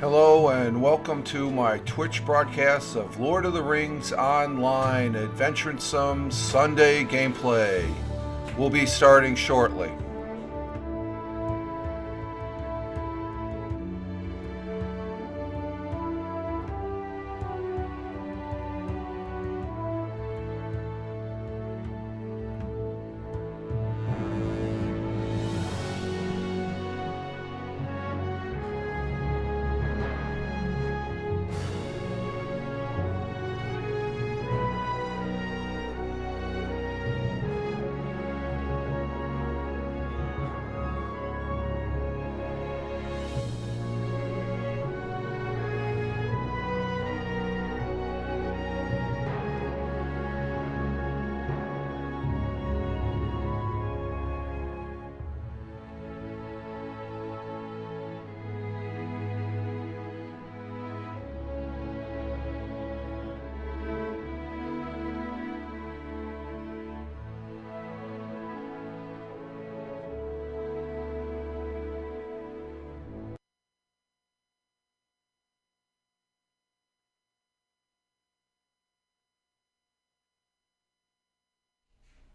Hello and welcome to my Twitch broadcast of Lord of the Rings Online Adventuresome Sunday gameplay. We'll be starting shortly.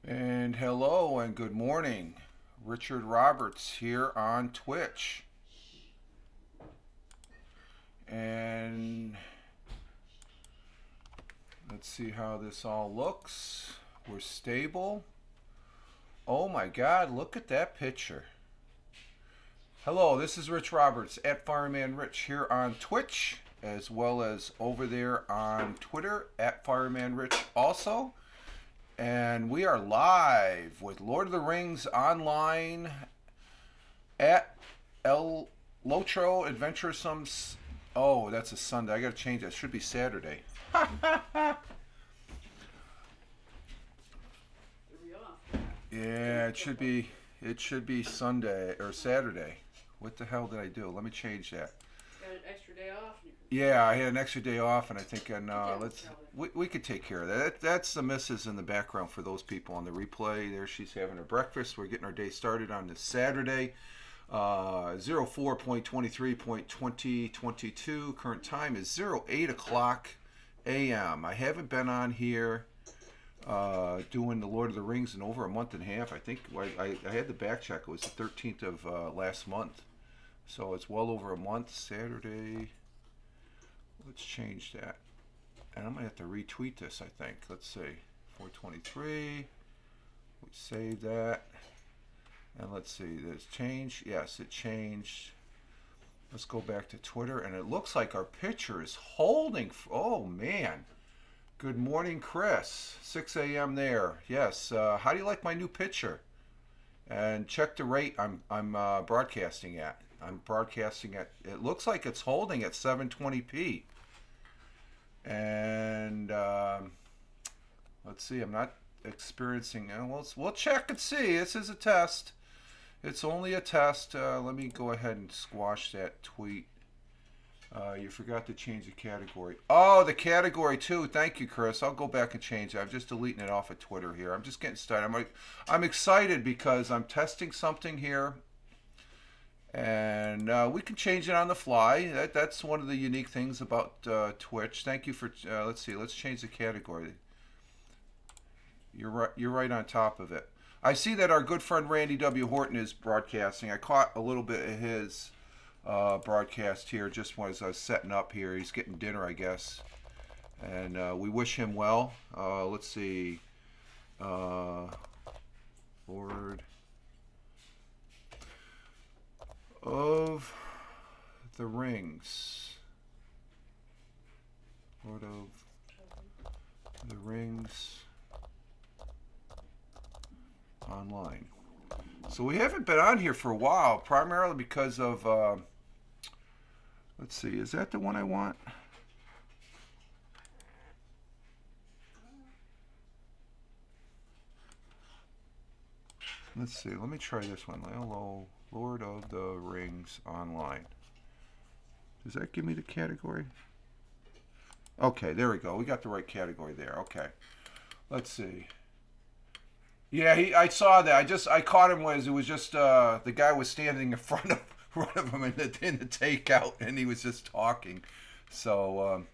And hello and good morning. Richard Roberts here on Twitch. And let's see how this all looks. We're stable. Oh my god, look at that picture. Hello, this is Rich Roberts at Fireman Rich here on Twitch, as well as over there on Twitter at Fireman Rich also and we are live with Lord of the Rings online at El Lotro Adventuresome. Oh, that's a Sunday. I got to change that. It should be Saturday. yeah, it should be. It should be Sunday or Saturday. What the hell did I do? Let me change that. Got an extra day off. Yeah, I had an extra day off, and I think and uh, let's we, we could take care of that. that. That's the missus in the background for those people on the replay. There, she's having her breakfast. We're getting our day started on this Saturday, uh, 04.23.2022. Current time is 08 o'clock a.m. I haven't been on here uh, doing the Lord of the Rings in over a month and a half. I think I, I, I had the back check. It was the 13th of uh, last month, so it's well over a month. Saturday. Let's change that. And I'm gonna have to retweet this, I think. Let's see. 423. We save that. And let's see, there's change. Yes, it changed. Let's go back to Twitter, and it looks like our picture is holding. Oh man! Good morning, Chris. 6 a.m. there. Yes. Uh, how do you like my new picture? And check the rate I'm I'm uh, broadcasting at. I'm broadcasting at. It looks like it's holding at 720p. And um, let's see. I'm not experiencing. Uh, we'll we'll check and see. This is a test. It's only a test. Uh, let me go ahead and squash that tweet. Uh, you forgot to change the category. Oh, the category too. Thank you, Chris. I'll go back and change it. I'm just deleting it off of Twitter here. I'm just getting started. I'm like, I'm excited because I'm testing something here, and uh, we can change it on the fly. That, that's one of the unique things about uh, Twitch. Thank you for. Uh, let's see. Let's change the category. You're right. You're right on top of it. I see that our good friend Randy W. Horton is broadcasting. I caught a little bit of his uh, broadcast here just as I was setting up here. He's getting dinner, I guess. And uh, we wish him well. Uh, let's see. Uh, Lord of the Rings. Lord of the Rings online. So we haven't been on here for a while, primarily because of. Uh, let's see, is that the one I want? Let's see. Let me try this one. Hello, Lord of the Rings online. Does that give me the category? Okay, there we go. We got the right category there. Okay. Let's see. Yeah, he. I saw that. I just I caught him was it was just uh, the guy was standing in front of one of them in the in the takeout, and he was just talking. So um,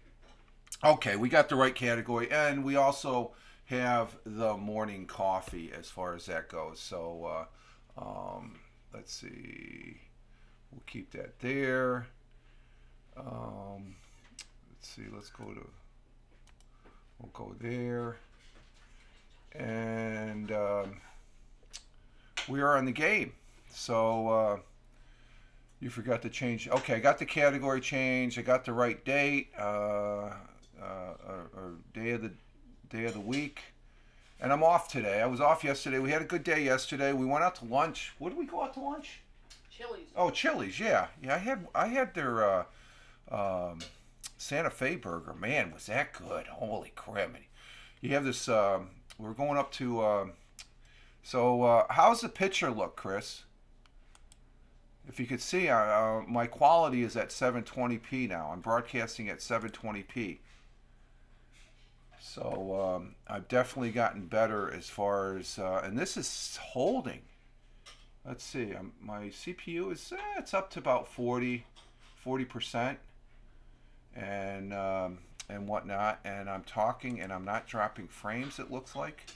okay, we got the right category, and we also have the morning coffee as far as that goes. So uh, um, let's see, we'll keep that there. Um, let's see, let's go to. We'll go there, and um, we are on the game. So uh, you forgot to change. Okay, I got the category change. I got the right date, uh, uh, or, or day of the day of the week, and I'm off today. I was off yesterday. We had a good day yesterday. We went out to lunch. What did we go out to lunch? Chili's. Oh, Chili's. Yeah, yeah. I had I had their uh, um, Santa Fe burger. Man, was that good! Holy crap! You have this. Um, we're going up to. Um, so, uh, how's the picture look, Chris? If you could see, uh, uh, my quality is at 720p now. I'm broadcasting at 720p. So um, I've definitely gotten better as far as, uh, and this is holding. Let's see, um, my CPU is, eh, it's up to about 40, 40%, and um, and whatnot. And I'm talking, and I'm not dropping frames. It looks like.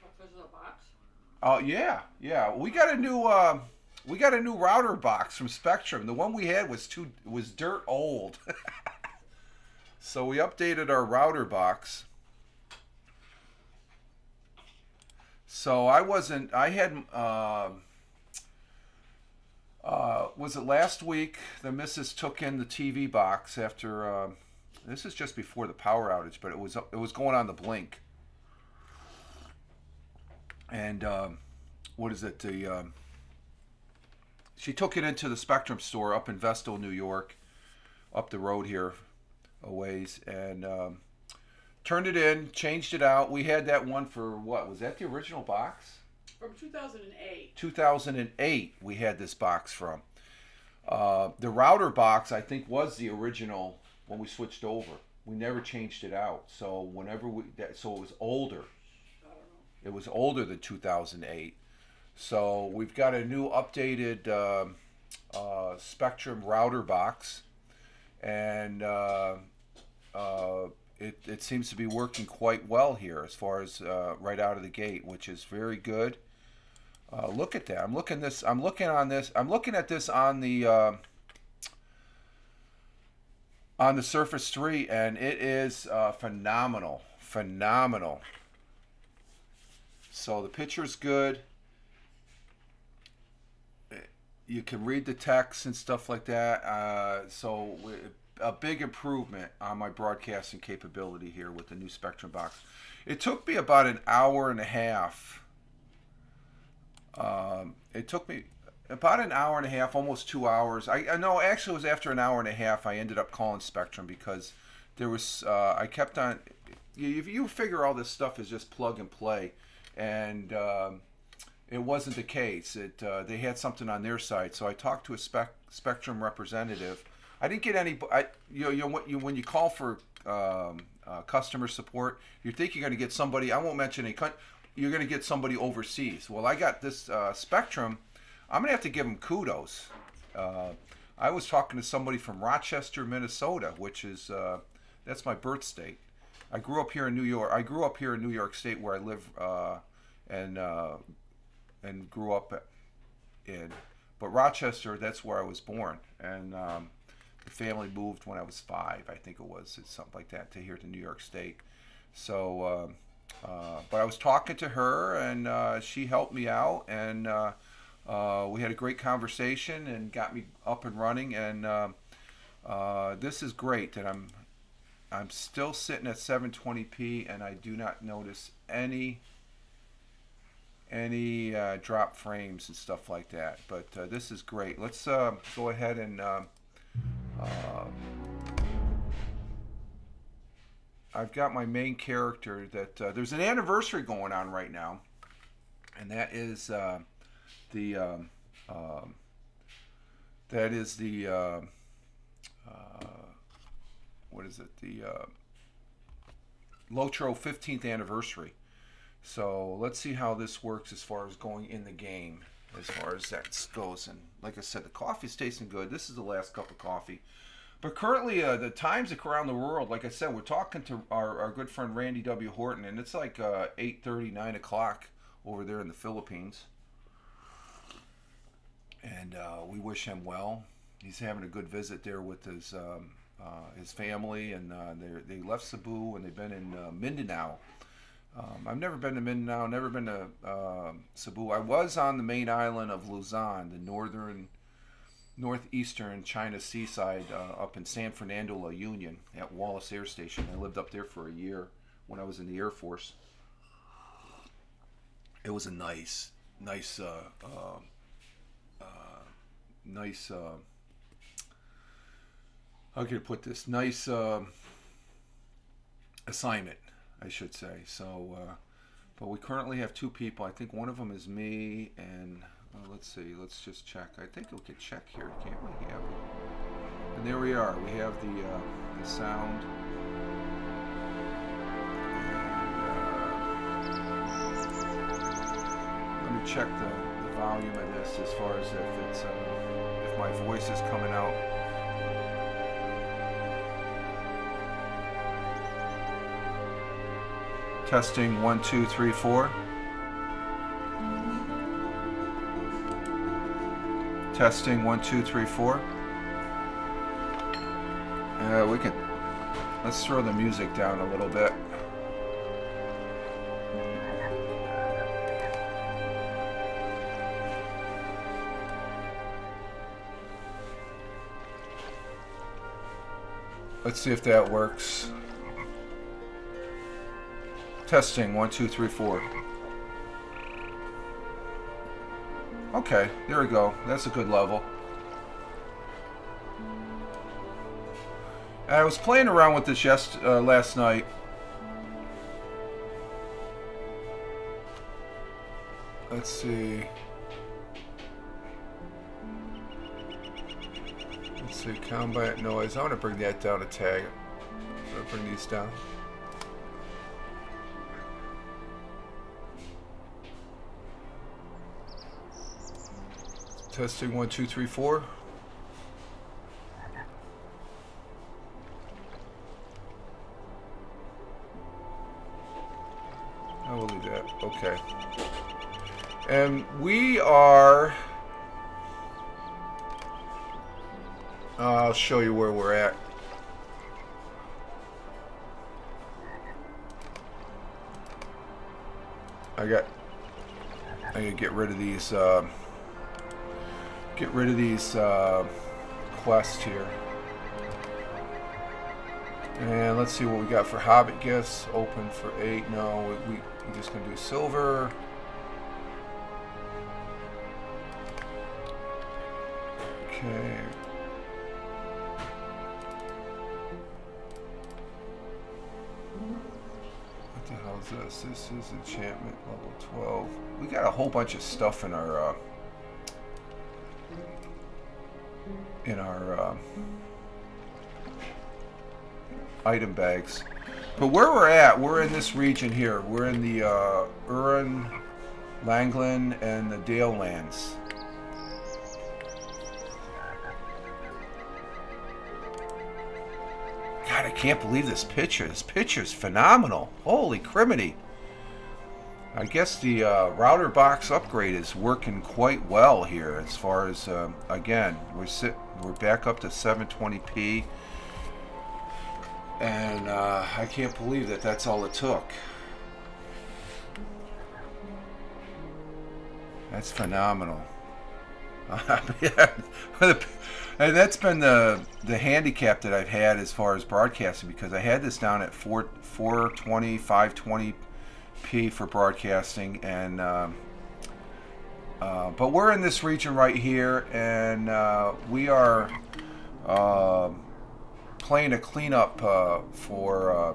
Because of the box. Oh yeah, yeah. We got a new uh, we got a new router box from Spectrum. The one we had was too was dirt old. so we updated our router box. So I wasn't. I had. Uh, uh, was it last week? The missus took in the TV box after. Uh, this is just before the power outage, but it was it was going on the blink and um, what is it? The she took it into the Spectrum store up in Vestal, New York, up the road here, a ways, and um, turned it in, changed it out. We had that one for what was that? The original box? From 2008. 2008. We had this box from. Uh, the router box, I think, was the original when we switched over. We never changed it out. So whenever we, that, so it was older. I don't know. It was older than 2008. So we've got a new updated um uh, Spectrum router box, and uh, uh, it, it seems to be working quite well here as far as uh, right out of the gate, which is very good. Uh, look at that! I'm looking this. I'm looking on this. I'm looking at this on the uh, on the Surface 3, and it is uh, phenomenal. Phenomenal. So the picture's good. You can read the text and stuff like that. Uh, so a big improvement on my broadcasting capability here with the new Spectrum box. It took me about an hour and a half. Um, it took me about an hour and a half, almost two hours. I, I know actually it was after an hour and a half. I ended up calling Spectrum because there was uh, I kept on. You, you figure all this stuff is just plug and play, and um, it wasn't the case. It uh, they had something on their side, so I talked to a spec, Spectrum representative. I didn't get any. I you know, you know you when you call for um, uh, customer support, you think you're going to get somebody. I won't mention any. coun- You're going to get somebody overseas. Well, I got this uh, Spectrum. I'm going to have to give them kudos. Uh, I was talking to somebody from Rochester, Minnesota, which is uh, that's my birth state. I grew up here in New York. I grew up here in New York State, where I live uh, and uh, and grew up in. But Rochester, that's where I was born, and um, the family moved when I was five, I think it was, something like that, to here to New York State. So, uh, uh, but I was talking to her, and uh, she helped me out, and uh, uh, we had a great conversation, and got me up and running, and uh, uh, this is great. And I'm, I'm still sitting at 720p, and I do not notice any any uh, drop frames and stuff like that. But uh, this is great. Let's uh, go ahead and. Um, uh, I've got my main character that uh, there's an anniversary going on right now, and that is uh, the um, um, that is the uh, what is it the Lotro 15th anniversary. So let's see how this works as far as going in the game. as far as that goes. And like I said, the coffee's tasting good. This is the last cup of coffee. But currently, uh, the times around the world, like I said, we're talking to our, our good friend Randy W. Horton, and it's like uh, 8.30, 9 o'clock over there in the Philippines. And uh, we wish him well. He's having a good visit there with his um, uh, his family, and uh, they they left Cebu and they've been in uh, Mindanao. Um, I've never been to Mindanao, never been to uh, Cebu. I was on the main island of Luzon, the northern, northeastern China seaside, uh, up in San Fernando La Union at Wallace Air Station. I lived up there for a year when I was in the Air Force. It was a nice, nice, uh, uh, uh, nice. Uh, how can I put this? Nice assignment, I should say. So, uh, but we currently have two people. I think one of them is me, and uh, let's see. Let's just check. I think we could check here, can't we? Yeah. And there we are. We have the uh, the sound. Let me check the, the volume of this as far as if it's uh, if my voice is coming out. Testing one, two, three, four. Testing one, two, three, four. Uh, we can. Let's throw the music down a little bit. Let's see if that works. Testing one, two, three, four. Okay, there we go. That's a good level. I was playing around with this uh, last night. Let's see. Let's see, combat noise. I want to bring that down a tag. I'm going to bring these down. Testing one, two, three, four. I will leave that. Okay. And we are. I'll show you where we're at. I got. I gotta get rid of these. Uh, get rid of these uh, quests here. And let's see what we got for Hobbit gifts. Open for eight. No, we, we, we're just going to do silver. Okay. What the hell is this? This is enchantment level 12. We got a whole bunch of stuff in our... Uh, in our uh, item bags. But where we're at, we're in this region here. We're in the uh, Urin, Langland, and the Dale lands. God, I can't believe this picture. This picture is phenomenal. Holy criminy. I guess the uh, router box upgrade is working quite well here as far as, uh, again, we're, sit, we're back up to 720p. And uh, I can't believe that that's all it took. That's phenomenal. and that's been the the handicap that I've had as far as broadcasting because I had this down at 4 420 520 P for broadcasting and um, uh, but we're in this region right here and uh, we are uh, playing a cleanup uh, for uh,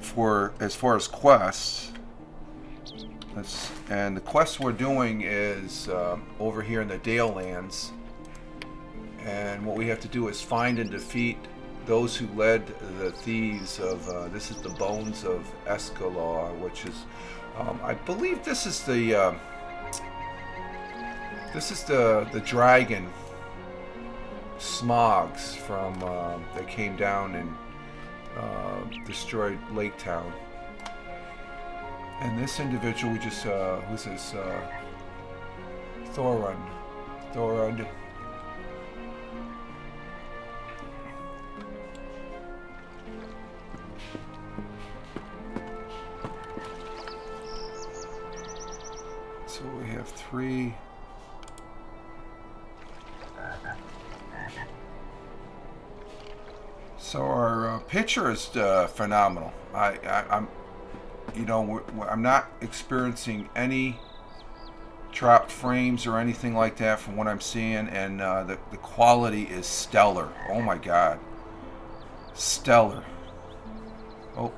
for as far as quests Let's, and the quest we're doing is over here in the Dale lands and what we have to do is find and defeat those who led the thieves of uh, this is the bones of Escalaw, which is um, I believe this is the uh, This is the the dragon Smaug's from uh, that came down and uh, destroyed Lake Town. And this individual, we just uh, who's this? Uh, Thorund. So we have three. So our uh, pitcher is uh, phenomenal. I, I, I'm, you know, I'm not experiencing any dropped frames or anything like that from what I'm seeing, and uh, the the quality is stellar. Oh my God, stellar. Oh.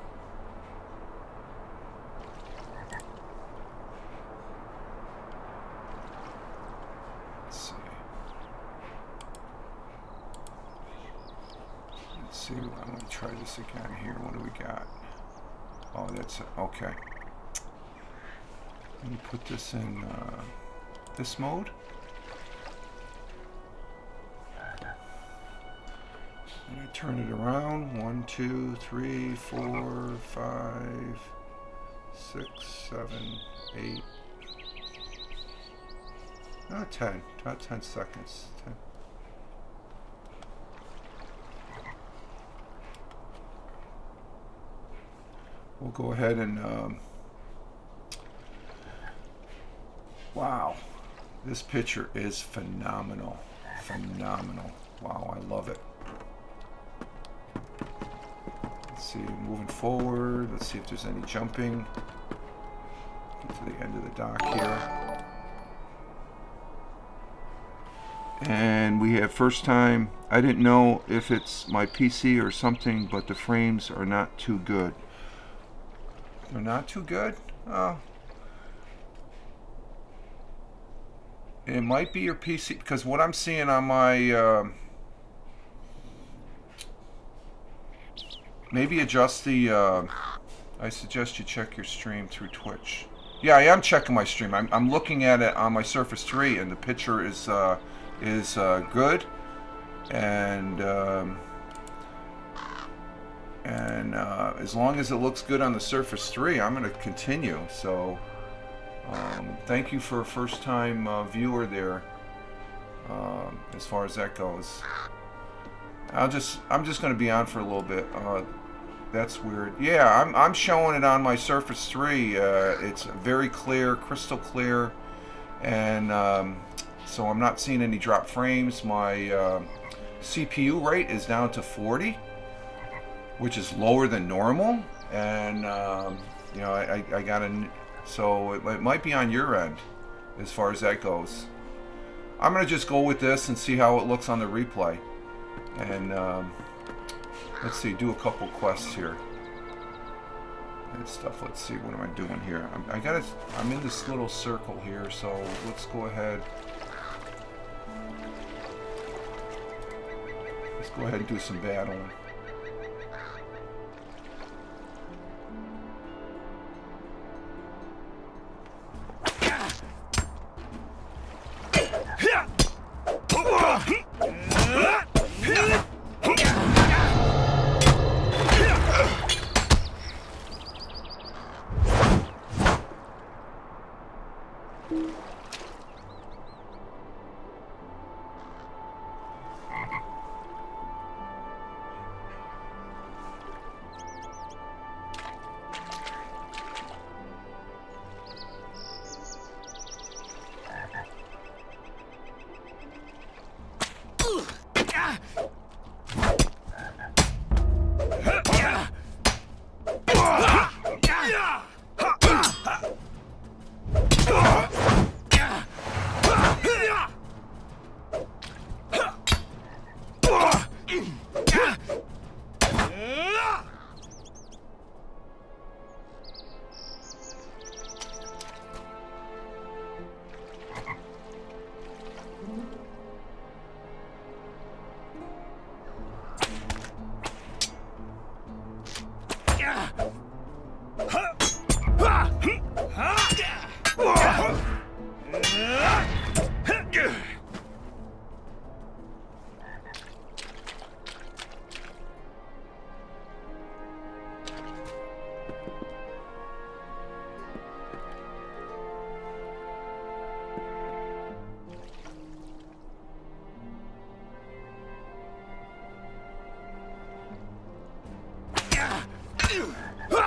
Let's see. Let's see. I'm gonna try this again here. What do we got? Oh, that's okay. Let me put this in uh, this mode. And I turn it around. One, two, three, four, five, six, seven, eight. Not ten. About ten seconds. Ten. We'll go ahead and. Um, wow, this picture is phenomenal. Phenomenal. Wow, I love it. Let's see, moving forward. Let's see if there's any jumping. Get to the end of the dock here. And we have first time. I didn't know if it's my PC or something, but the frames are not too good. They're not too good? Oh. It might be your PC because what I'm seeing on my um maybe adjust the. Uh, I suggest you check your stream through Twitch. Yeah, I am checking my stream. I'm, I'm looking at it on my Surface 3, and the picture is uh, is uh, good, and um, and uh, as long as it looks good on the Surface 3, I'm going to continue. So. Um, thank you for a first-time uh, viewer there. Um, as far as that goes, I'll just I'm just going to be on for a little bit. Uh, that's weird. Yeah, I'm I'm showing it on my Surface 3. Uh, it's very clear, crystal clear, and um, so I'm not seeing any drop frames. My uh, CPU rate is down to 40, which is lower than normal, and um, you know I, I, I got a so it, it might be on your end as far as that goes. I'm gonna just go with this and see how it looks on the replay, and um, let's see, do a couple quests here and stuff. Let's see, what am I doing here? I'm, I gotta, I'm in this little circle here, so let's go ahead. Let's go ahead and do some battling.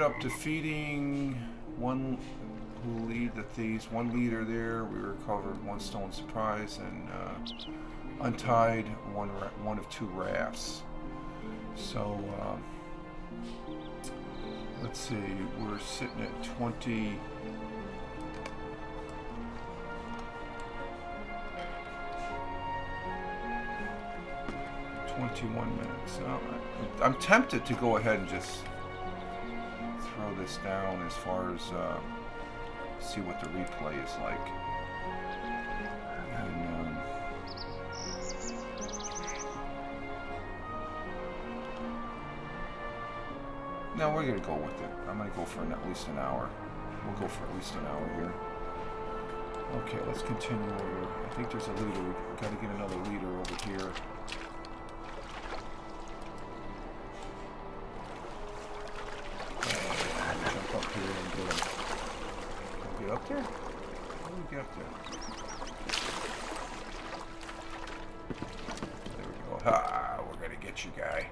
ended up defeating one who lead the thieves, one leader there. We recovered one stone surprise and uh, untied one one of two rafts. So um, let's see, we're sitting at 20. Twenty-one minutes. I'm tempted to go ahead and just this down as far as uh, see what the replay is like. And, um, no, we're gonna go with it. I'm gonna go for an, at least an hour. We'll go for at least an hour here. Okay, let's continue over. I think there's a leader. We gotta get another leader over here. There? How do we get up there? There we go. Ha! We're gonna get you, guy.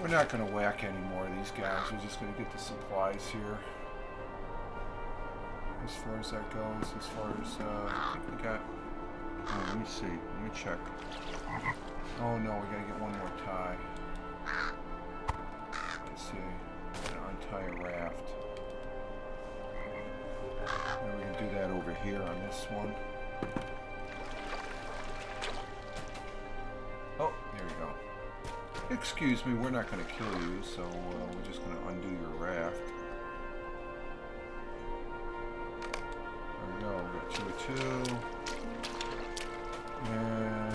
We're not going to whack any more of these guys. We're just going to get the supplies here. As far as that goes, as far as, uh, I think we got... Oh, let me see. Let me check. Oh, no, we got to get one more tie. Let's see. Untie a raft. And we can do that over here on this one. Excuse me, we're not going to kill you, so uh, we're just going to undo your raft. There we go, we got two of two. And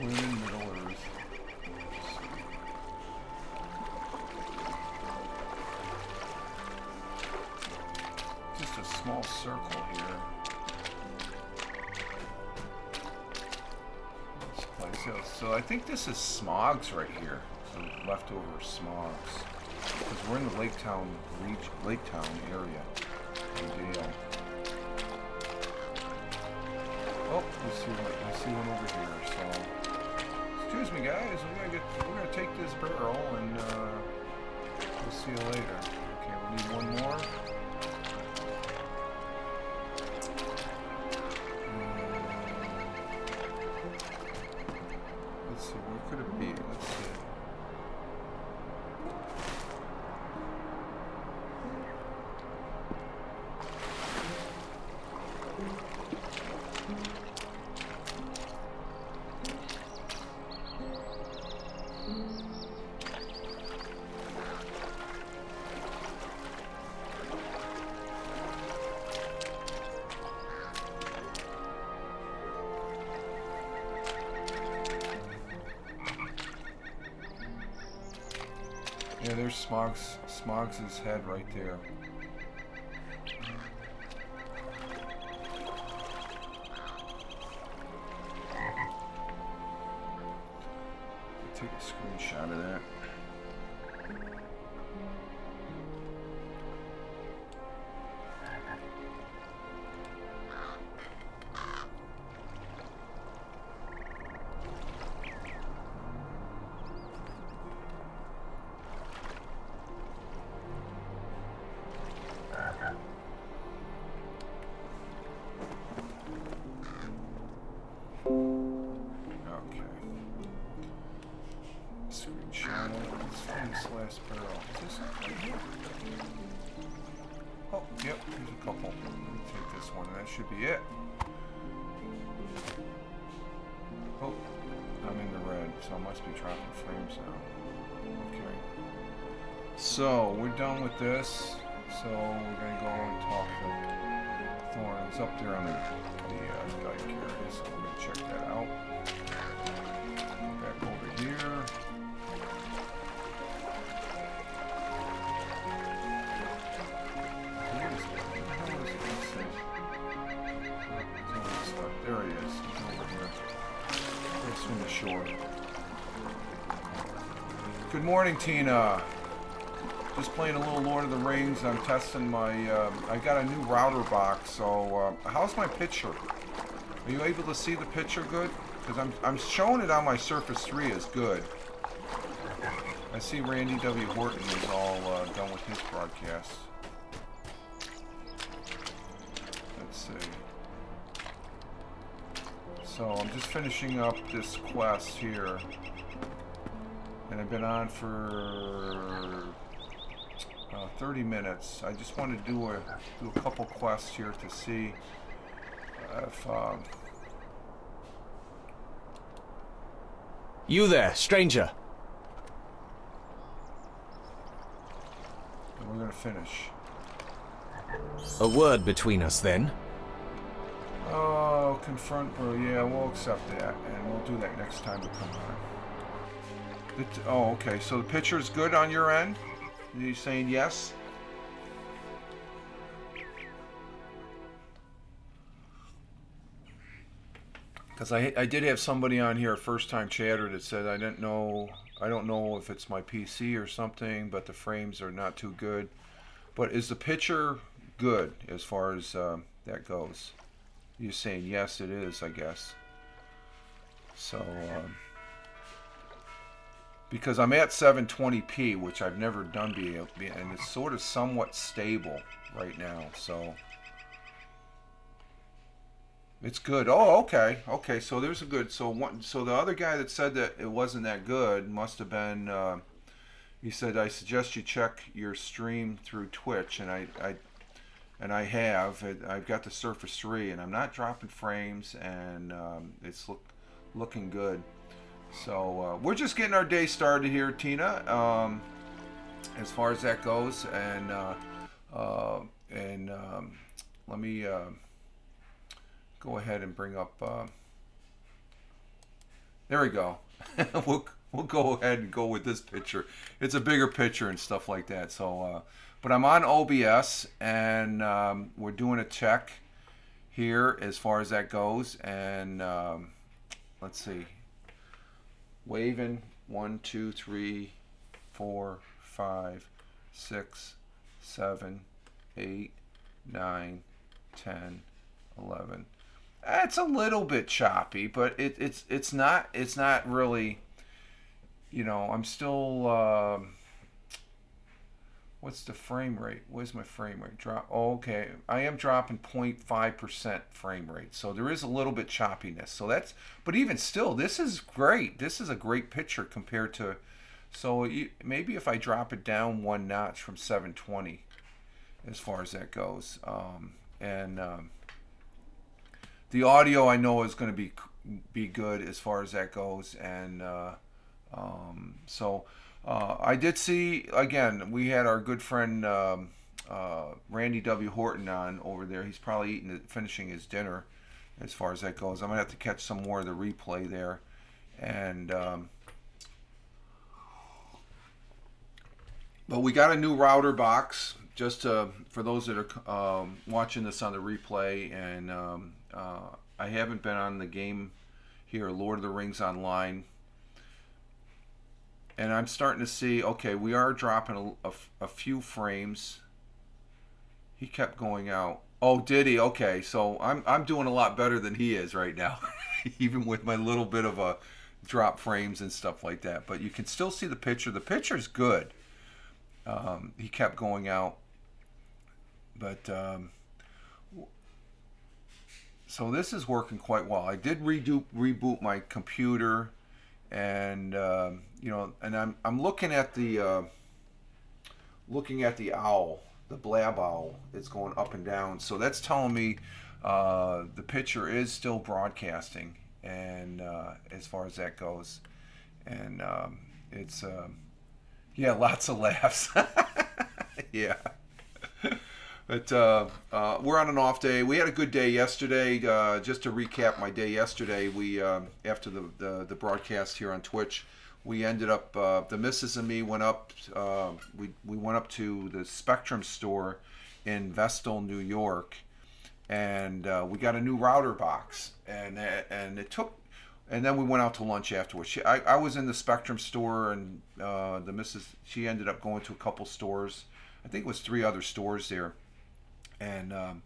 In Middle. Just a small circle here. This place So I think this is Smaug's right here. The leftover Smaug's. Because we're in the Lake Town region, Lake Town area. Oh, we see one. I see one over here. So, excuse me, guys. We're gonna get. We're gonna take this barrel and uh, we'll see you later. Okay, we need one more. Smaug's head right there. This. Is this right here? Oh, yep, there's a couple. Take this one, that should be it. Oh, I'm in the red, so I must be trapping frames now. Okay. So, we're done with this. So, we're going to go and talk to Thorn. He's up there on the, the uh, area, so we're going to check that out. Good morning, Tina. Just playing a little Lord of the Rings. I'm testing my. Um, I got a new router box. So, uh, how's my picture? Are you able to see the picture good? Because I'm I'm showing it on my Surface 3 as good. I see Randy W. Horton is all uh, done with his broadcast. Let's see. So I'm just finishing up this quest here. And I've been on for uh, 30 minutes. I just want to do a do a couple quests here to see if uh, You there, stranger. and we're gonna finish. A word between us then. Oh, confront bro. Yeah, we'll accept that, and we'll do that next time we come on. Oh, okay. So the picture is good on your end. Are you saying yes? Because I, I did have somebody on here, first time chatter, that said I didn't know, I don't know if it's my PC or something, but the frames are not too good. But is the picture good as far as uh, that goes? You're saying yes, it is, I guess. So, um, because I'm at 720p, which I've never done and it's sort of somewhat stable right now. So. It's good. Oh, okay, okay. So there's a good. So one. So the other guy that said that it wasn't that good must have been. Uh, he said, "I suggest you check your stream through Twitch," and I, I, and I have. I've got the Surface Three, and I'm not dropping frames, and um, it's look, looking good. So uh, we're just getting our day started here, Tina. Um, as far as that goes, and uh, uh, and um, let me. Uh, go ahead and bring up. Uh, there we go. we'll we'll go ahead and go with this picture. It's a bigger picture and stuff like that. So, uh, but I'm on OBS and um, we're doing a check here as far as that goes. And um, let's see, waving one, two, three, four, five, six, seven, eight, nine, ten, eleven. It's a little bit choppy, but it, it's it's not it's not really. You know, I'm still. Uh, what's the frame rate? Where's my frame rate? Drop. Oh, okay, I am dropping 0.5 percent frame rate, so there is a little bit choppiness. So that's. But even still, this is great. This is a great picture compared to. So you, maybe if I drop it down one notch from 720, as far as that goes, um, and. Um, the audio I know is going to be be good as far as that goes, and uh, um, so uh, I did see again. We had our good friend um, uh, Randy W. Horton on over there. He's probably eating, finishing his dinner, as far as that goes. I'm gonna have to catch some more of the replay there, and. Um, but we got a new router box just to, for those that are um, watching this on the replay and um, uh, I haven't been on the game here, Lord of the Rings Online. And I'm starting to see, okay, we are dropping a, a, a few frames. He kept going out. Oh, did he? Okay, so I'm, I'm doing a lot better than he is right now, even with my little bit of a drop frames and stuff like that. But you can still see the picture. The picture's good. Um, he kept going out. But um, so this is working quite well. I did redo reboot my computer, and uh, you know, and I'm I'm looking at the uh, looking at the owl, the blab owl. It's going up and down, so that's telling me uh, the picture is still broadcasting, and uh, as far as that goes, and um, it's um, yeah, lots of laughs. yeah. But uh, uh, we're on an off day. We had a good day yesterday. Uh, just to recap my day yesterday, we um, after the, the, the broadcast here on Twitch, we ended up uh, the missus and me went up. Uh, we we went up to the Spectrum store in Vestal, New York, and uh, we got a new router box. And and it took. And then we went out to lunch afterwards. She, I, I was in the Spectrum store, and the missus she ended up going to a couple stores. I think it was three other stores there and um,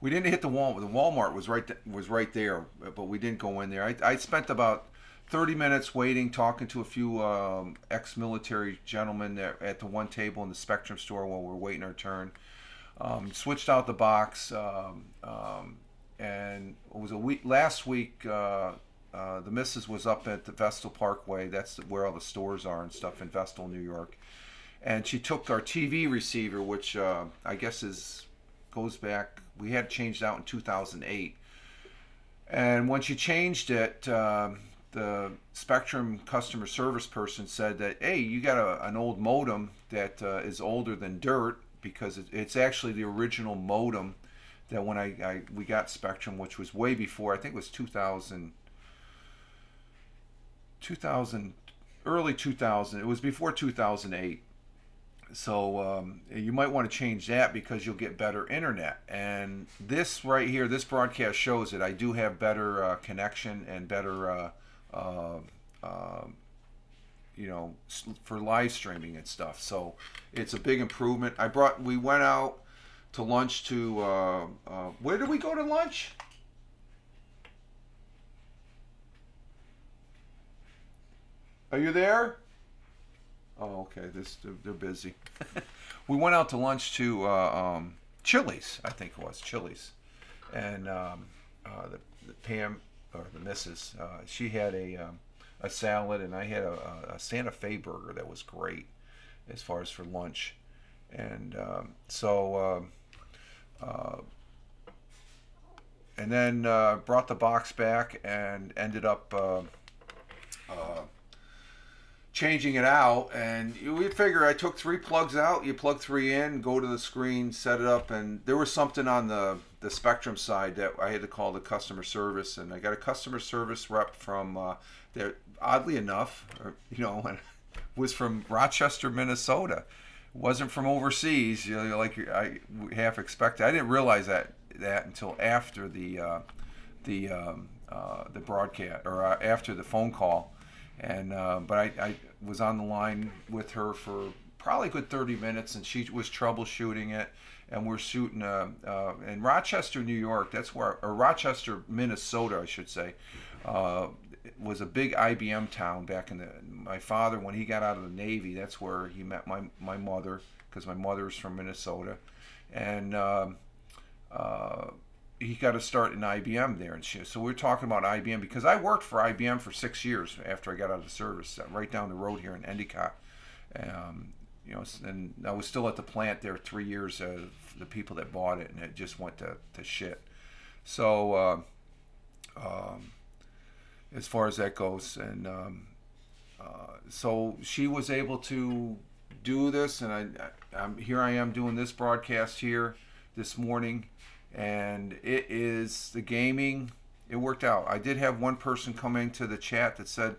we didn't hit the Walmart. The Walmart was right th- was right there, but we didn't go in there. I, I spent about 30 minutes waiting, talking to a few um, ex-military gentlemen there at the one table in the Spectrum store while we are waiting our turn. Um, switched out the box, um, um, and it was a week last week. Uh, uh, the missus was up at the Vestal Parkway. That's where all the stores are and stuff in Vestal, New York. And she took our TV receiver, which uh, I guess is goes back. We had changed out in 2008, and once you changed it, uh, the Spectrum customer service person said that, "Hey, you got a, an old modem that uh, is older than dirt because it, it's actually the original modem that when I, I we got Spectrum, which was way before I think it was 2000, 2000 early 2000. It was before 2008. So um, you might want to change that because you'll get better internet. And this right here, this broadcast shows it. I do have better uh, connection and better, uh, uh, uh, you know, for live streaming and stuff. So it's a big improvement. I brought. We went out to lunch to. Uh, uh, where did we go to lunch? Are you there? Oh, okay. This they're, they're busy. we went out to lunch to uh, um, Chili's, I think it was Chili's, and um, uh, the, the Pam or the Mrs. Uh, she had a um, a salad, and I had a, a Santa Fe burger that was great as far as for lunch, and um, so. Um, uh, and then uh, brought the box back and ended up uh, uh, changing it out and we figure i took three plugs out you plug three in go to the screen set it up and there was something on the the spectrum side that i had to call the customer service and i got a customer service rep from uh, there oddly enough or, you know was from rochester minnesota. Wasn't from overseas you know like i half expected i didn't realize that that until after the uh, the um, uh, the broadcast or uh, after the phone call and uh, but I, I was on the line with her for probably a good 30 minutes and she was troubleshooting it. And we're shooting uh, uh, in rochester new york. That's where or rochester minnesota i should say. Uh, was a big ibm town back in the my father when he got out of the navy that's where he met my, my mother because my mother's from minnesota. And um, uh, he got to start in IBM there and shit. So we are talking about IBM because I worked for IBM for six years after I got out of service, uh, right down the road here in Endicott. Um, you know, and I was still at the plant there three years. Uh, the people that bought it, and it just went to, to shit. So, uh, um, as far as that goes, and um, uh, so she was able to do this, and I, I, here. I am doing this broadcast here this morning and it is the gaming. It worked out. I did have one person come into the chat that said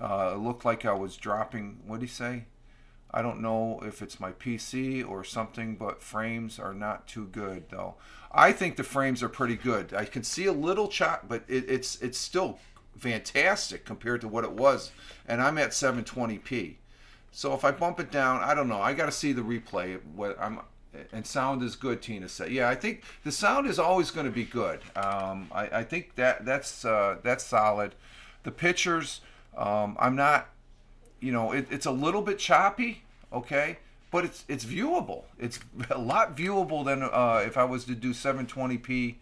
uh, it looked like I was dropping. What did he say? I don't know if it's my PC or something, but frames are not too good though. I think the frames are pretty good. I can see a little chop, but it, it's it's still fantastic compared to what it was, and I'm at 720p. So if I bump it down, I don't know. I got to see the replay. What I'm and sound is good. Tina said, "Yeah, I think the sound is always going to be good. Um, I, I, think that that's uh, that's solid. The pictures, um, I'm not, you know, it, it's a little bit choppy, okay, but it's it's viewable. It's a lot viewable than uh, if I was to do 720p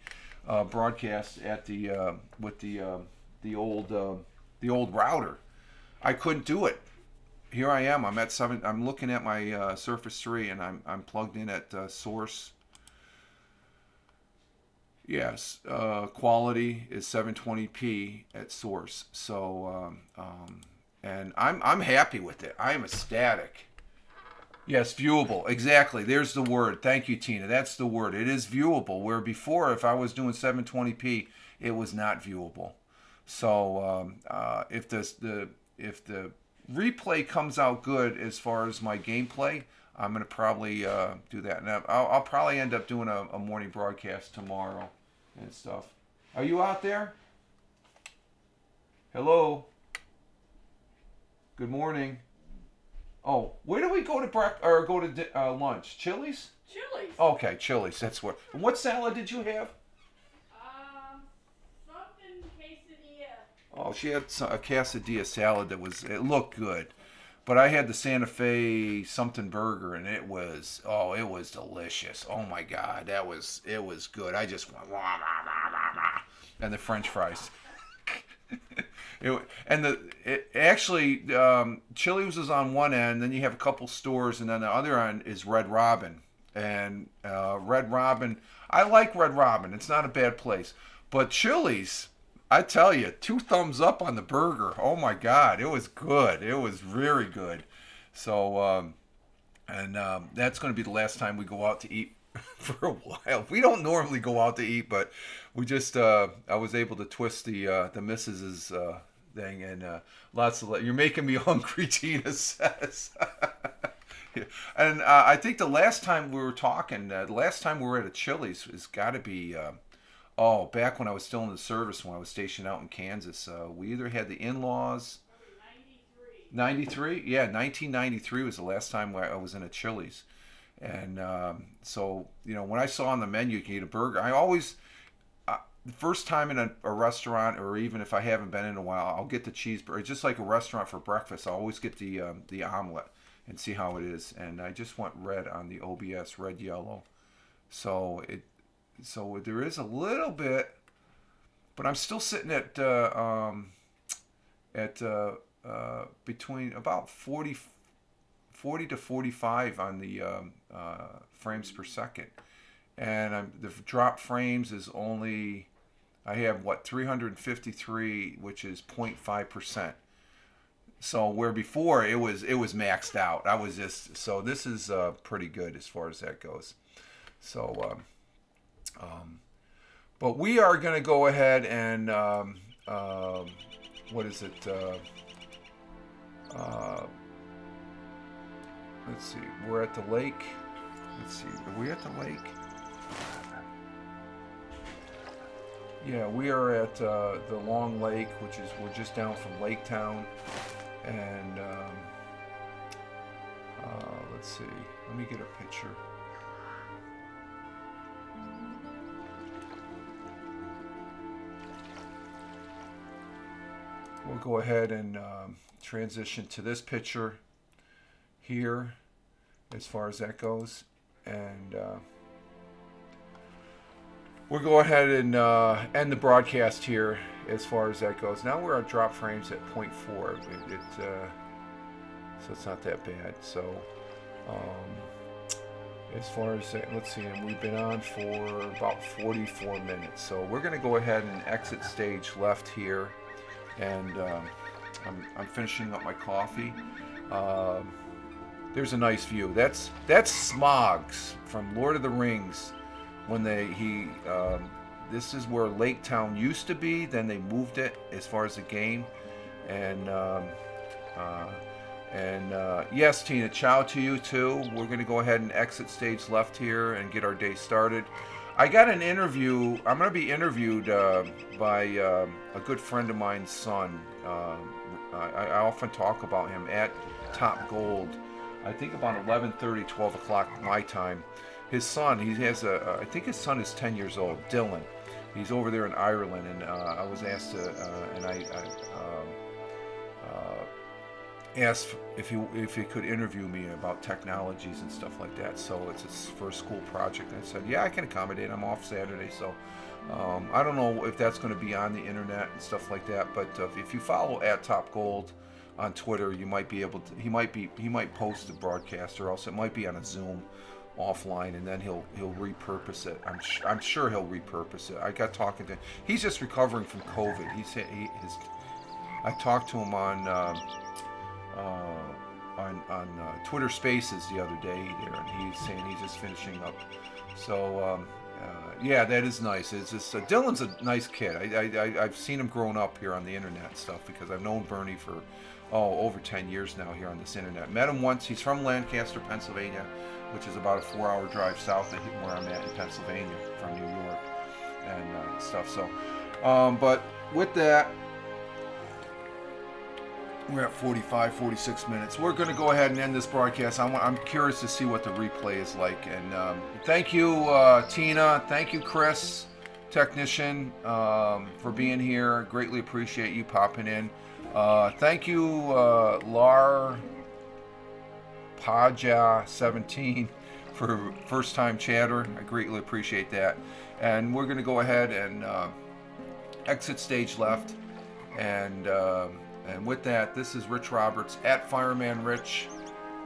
uh, broadcast at the uh, with the uh, the old uh, the old router. I couldn't do it here I am. I'm at seven. I'm looking at my uh, Surface 3, and I'm I'm plugged in at uh, source. Yes, uh, quality is 720p at source. So, um, um, and I'm I'm happy with it. I am ecstatic. Yes, viewable. Exactly. There's the word. Thank you, Tina. That's the word. It is viewable. Where before, if I was doing 720p, it was not viewable. So, um, uh, if this the if the replay comes out good as far as my gameplay, I'm gonna probably uh, do that. And I'll, I'll probably end up doing a, a, morning broadcast tomorrow and stuff. Are you out there? Hello. Good morning. Oh, where do we go to break or go to uh, lunch? Chili's. Chili's. Okay, Chili's. That's what. What salad did you have? Um, something quesadilla. Oh, she had a quesadilla salad that was. It looked good, but I had the Santa Fe something burger, and it was. Oh, it was delicious. Oh my God, that was. It was good. I just went. Wah, wah, wah, wah, wah. And the French fries. it, and the it actually um, Chili's is on one end, then you have a couple stores, and then the other end is Red Robin. And uh, Red Robin, I like Red Robin. It's not a bad place, but Chili's. I tell you, two thumbs up on the burger. Oh my God, it was good. It was very good. So, um, and um, that's going to be the last time we go out to eat for a while. We don't normally go out to eat, but we just uh, I was able to twist the uh, the missus's uh, thing and uh, lots of you're making me hungry. Tina says. And uh, I think the last time we were talking, uh, the last time we were at a Chili's has got to be, uh, oh, back when I was still in the service, when I was stationed out in Kansas. Uh, we either had the in-laws. 93 yeah 1993 was the last time i was in a chili's and um, so you know when i saw on the menu you can eat a burger i always uh, the first time in a, a, restaurant or even if i haven't been in a while i'll get the cheeseburger just like a restaurant for breakfast i always get the um, the omelet and see how it is and i just want red on the obs red yellow so it so there is a little bit but i'm still sitting at uh, um, at uh, uh, between about 40, 40 to 45 on the um, uh, frames per second. And I'm, the drop frames is only, I have what, 353, which is 0.5%. So where before it was it was maxed out. I was just so this is uh, pretty good as far as that goes. So, um, um, but we are going to go ahead and um, um what is it? Uh, uh, let's see. We're at the lake. Let's see. Are we at the lake? Yeah, we are at uh, the Long Lake, which is we're just down from Lake Town, and um, uh, let's see. Let me get a picture. We'll go ahead and um, transition to this picture here as far as that goes. And uh, we'll go ahead and uh, end the broadcast here as far as that goes. Now we're at drop frames at 0.4 it, it uh, so it's not that bad. So um, as far as that, let's see and we've been on for about 44 minutes. So we're going to go ahead and exit stage left here and um, I'm, I'm finishing up my coffee. Um, there's a nice view. That's that's Smaug's from Lord of the Rings. When they he um, this is where Lake Town used to be. Then they moved it as far as the game, and um, uh, and uh, yes, Tina, ciao to you too. We're going to go ahead and exit stage left here and get our day started. I got an interview. I'm going to be interviewed uh, by uh, a good friend of mine's son. Uh, I, I, often talk about him at Top Gold. I think about 11:30, 12 o'clock my time. His son, he has a. I think his son is 10 years old, Dylan. He's over there in Ireland, and uh, I was asked to, uh, and I, I uh, asked if he if he could interview me about technologies and stuff like that. So it's his first school project. I said, yeah, I can accommodate. I'm off Saturday, so um, I don't know if that's going to be on the internet and stuff like that, but uh, if you follow at Top Gold on Twitter, you might be able to. He might be. He might post the broadcast, or else it might be on a Zoom offline, and then he'll he'll repurpose it. I'm sh- I'm sure he'll repurpose it. I got talking to. him. He's just recovering from COVID. He's he, his. I talked to him on. Uh, on, on uh, Twitter Spaces the other day there, and he's saying he's just finishing up. So um, uh, yeah, that is nice. It's just uh, Dylan's a nice kid. I, I, I've seen him growing up here on the internet stuff because I've known Bernie for oh over 10 years now here on this internet. Met him once. He's from Lancaster, Pennsylvania, which is about a four-hour drive south of where I'm at in Pennsylvania from New York and uh, stuff. So, um, but with that, we're at 45, 46 minutes. We're going to go ahead and end this broadcast. I'm, I'm curious to see what the replay is like. And um, thank you, uh, Tina. Thank you, Chris, technician, um, for being here. Greatly appreciate you popping in. Uh, thank you, uh, Lar Paja 17 for first time chatter. I greatly appreciate that. And we're going to go ahead and uh, exit stage left. And. And with that, this is Rich Roberts at Fireman Rich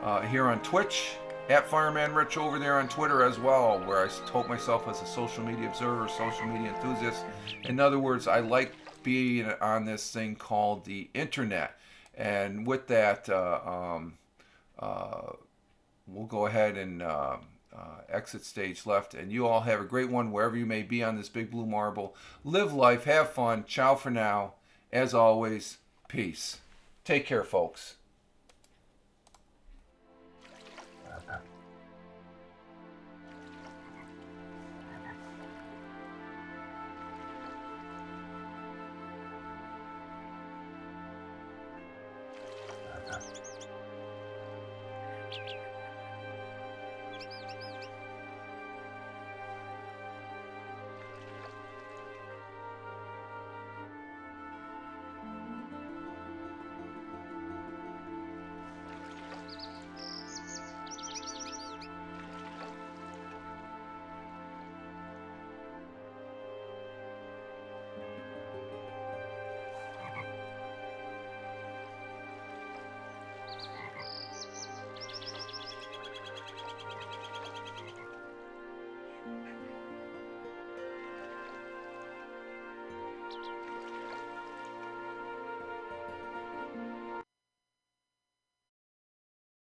uh, here on Twitch, at Fireman Rich over there on Twitter as well, where I tote myself as a social media observer, social media enthusiast. In other words, I like being on this thing called the internet. And with that, uh, um, uh, we'll go ahead and uh uh, exit stage left. And you all have a great one wherever you may be on this big blue marble. Live life, have fun. Ciao for now. As always, peace. Take care, folks.